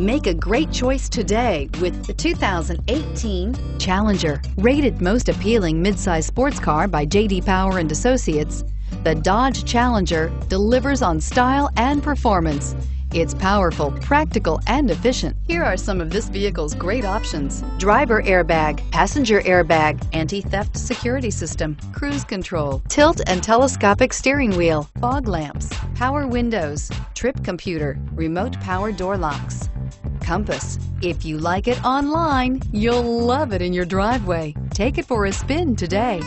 Make a great choice today with the 2018 Challenger. Rated most appealing midsize sports car by J.D. Power and Associates, the Dodge Challenger delivers on style and performance. It's powerful, practical, and efficient. Here are some of this vehicle's great options. Driver airbag, passenger airbag, anti-theft security system, cruise control, tilt and telescopic steering wheel, fog lamps, power windows, trip computer, remote power door locks, compass. If you like it online, you'll love it in your driveway. Take it for a spin today.